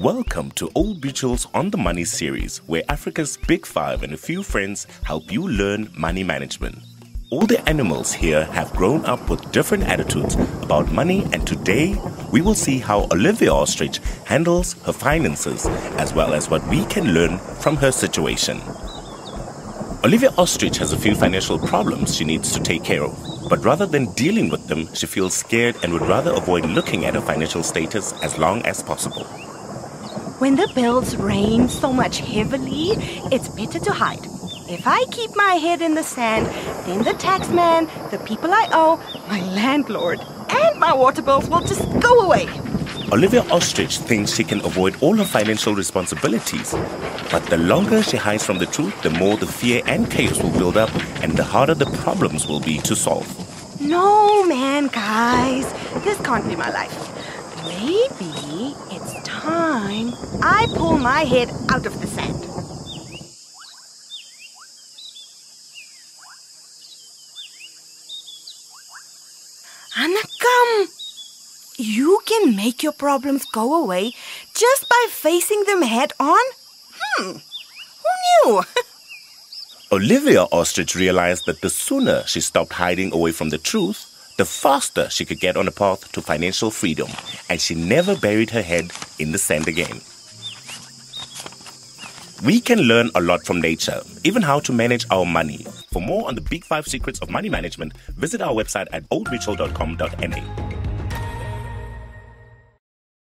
Welcome to Old Mutuals on the Money series, where Africa's Big Five and a few friends help you learn money management. All the animals here have grown up with different attitudes about money, and today we will see how Olivia Ostrich handles her finances, as well as what we can learn from her situation. Olivia Ostrich has a few financial problems she needs to take care of, but rather than dealing with them, she feels scared and would rather avoid looking at her financial status as long as possible. When the bills rain so much heavily, it's better to hide. If I keep my head in the sand, then the taxman, the people I owe, my landlord, and my water bills will just go away. Olivia Ostrich thinks she can avoid all her financial responsibilities. But the longer she hides from the truth, the more the fear and chaos will build up, and the harder the problems will be to solve. No, man, guys. This can't be my life. Maybe it's time I pull my head out of the sand. Anakam! You can make your problems go away just by facing them head on? Hmm, who knew? Olivia Ostrich realized that the sooner she stopped hiding away from the truth, the faster she could get on the path to financial freedom, and she never buried her head in the sand again. We can learn a lot from nature, even how to manage our money. For more on the big five secrets of money management, visit our website at oldmutual.com.na.